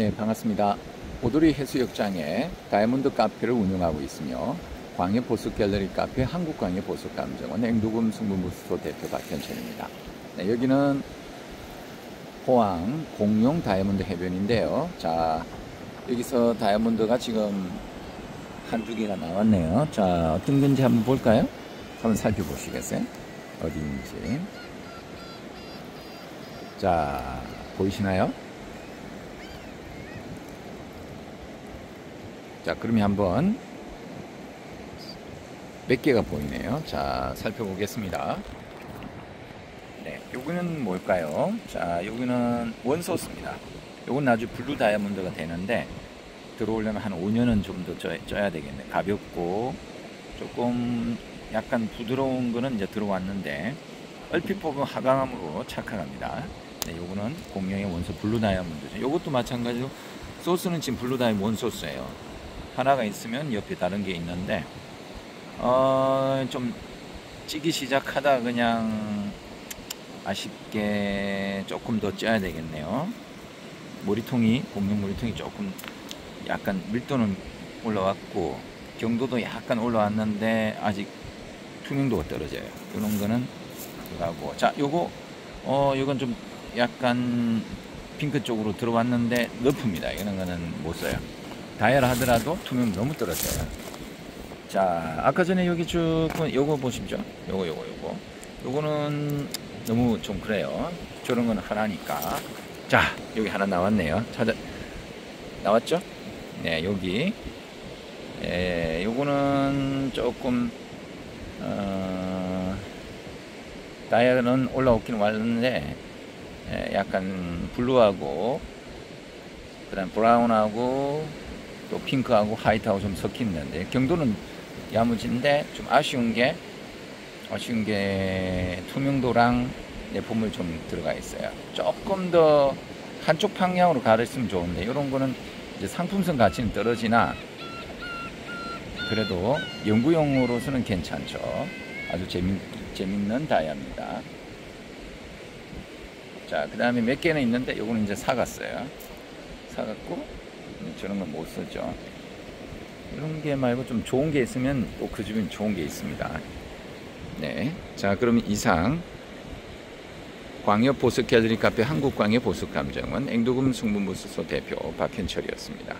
네, 반갑습니다. 오도리 해수욕장에 다이아몬드 카페를 운영하고 있으며 광해 보수 갤러리 카페 한국광해 보수 감정원 앵두금 승부무소 대표 박현철입니다. 네, 여기는 포항 공룡 다이아몬드 해변인데요. 자, 여기서 다이아몬드가 지금 한두 개가 나왔네요. 자, 어떤 건지 한번 볼까요? 한번 살펴보시겠어요? 어디인지. 자, 보이시나요? 자, 그러면 한번 몇 개가 보이네요. 자, 살펴보겠습니다. 네, 요거는 뭘까요? 자, 여기는 원소스입니다. 요건 아주 블루 다이아몬드가 되는데 들어오려면 한 5년은 좀 더 쪄야 되겠네. 가볍고 조금 약간 부드러운 거는 이제 들어왔는데 얼핏 보면 화강암으로 착각합니다. 네, 요거는 공룡의 원소 블루 다이아몬드죠. 요것도 마찬가지로 소스는 지금 블루 다이아몬드 원소스예요. 하나가 있으면 옆에 다른 게 있는데 어, 좀 찌기 시작하다 그냥 아쉽게 조금 더 쪄야 되겠네요. 머리통이 공룡 머리통이 조금 약간 밀도는 올라왔고 경도도 약간 올라왔는데 아직 투명도가 떨어져요. 이런 거는 들어가고 자 요거 어 이건 좀 약간 핑크 쪽으로 들어왔는데 높습니다. 이런 거는 못 써요. 다이얼 하더라도 투명 너무 떨어져요. 자, 아까 전에 여기 쭉 요거 보십시오. 요거 요거 요거. 요거는 너무 좀 그래요. 저런 건 하나니까. 자, 여기 하나 나왔네요. 찾아 나왔죠? 네, 여기. 예, 요거는 조금 어, 다이얼은 올라오긴 왔는데 예, 약간 블루하고 그다음 브라운하고 또 핑크하고 화이트하고 좀 섞이는데 경도는 야무진데 좀 아쉬운 게 아쉬운 게 투명도랑 내품을 좀 들어가 있어요. 조금 더 한쪽 방향으로 가르으면 좋은데 이런 거는 이제 상품성 가치는 떨어지나 그래도 연구용으로서는 괜찮죠. 아주 재밌, 재밌는 다이아입니다. 자, 그 다음에 몇 개는 있는데 요거는 이제 사갔어요. 사갔고 저런 건 못 쓰죠. 이런 게 말고 좀 좋은 게 있으면 또그 주변 좋은 게 있습니다. 네. 자, 그럼 이상 광역 보습 갤러리 카페 한국 광역 보습 감정은 앵두금 승부무수소 대표 박현철이었습니다.